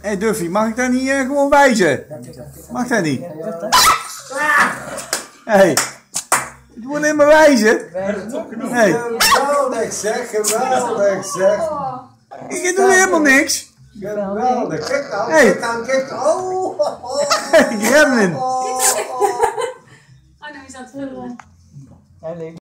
Hé hey Duffy, mag ik daar niet eh, gewoon wijzen? Mag dat niet? Hé, hey. ik wil alleen maar wijzen. Hey. Geweldig zeg, geweldig zeg. Ik doe helemaal niks. Geweldig. Kijk nou, Hey. kijk nou, kijk. Nou. Oh. Gremlin. Oh, oh, oh. oh, nou is aan het vullen.